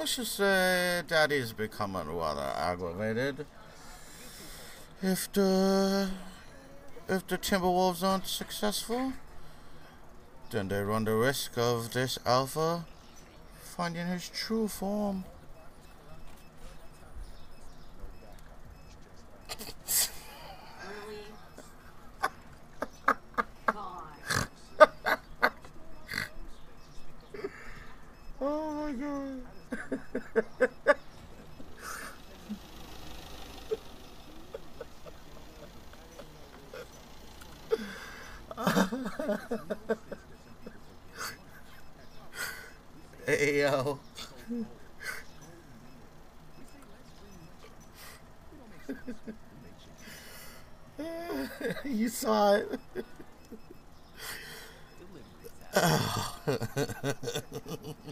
Let's just say Daddy's becoming rather aggravated. If the if the Timberwolves aren't successful, then they run the risk of this alpha finding his true form. Oh my god. Hey yo. you saw it.